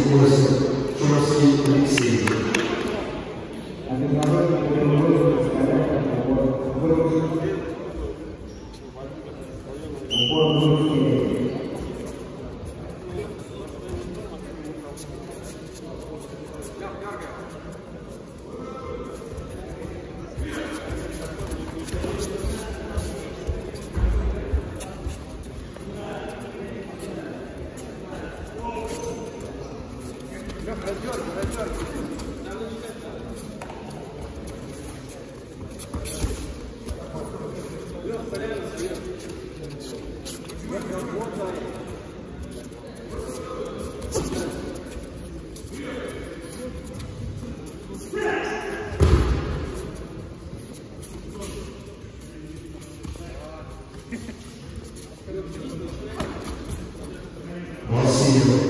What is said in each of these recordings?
pessoas chama-se Elixir. A governadora, governadora, Васильев.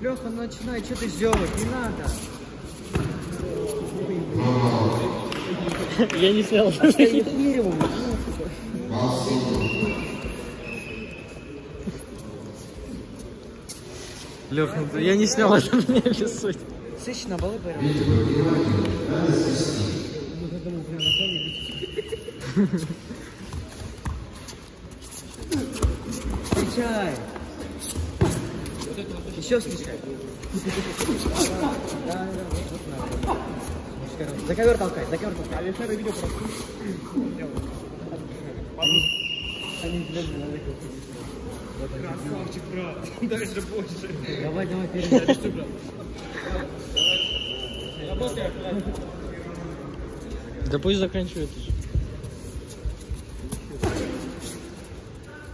Леха, начинай, что ты сделать? Не надо. Я не снял. А что я верю? Лех, ну я не снял, это мне рисует. Слышь, на балы берем. Встречай. Еще надо. За ковер толкай, за ковер толкай. Алишера видео просто. Красавчик, брат. Дальше больше. Давай, давай, перед. Работай, Да пусть заканчивает уже.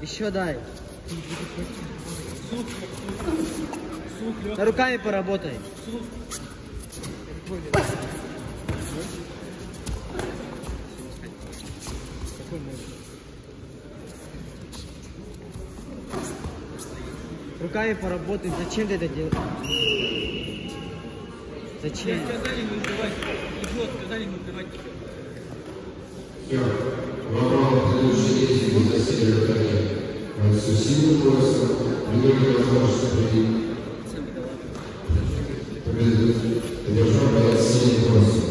Еще дай. На руками поработай. Руками поработай. Зачем ты это делаешь? Зачем? Сказали не убивать. Идиот, сказали не убивать тебя. Вопрос предыдущие действия засели всю силу пояса, дали возможность при... при... Держал боец сильный пояс.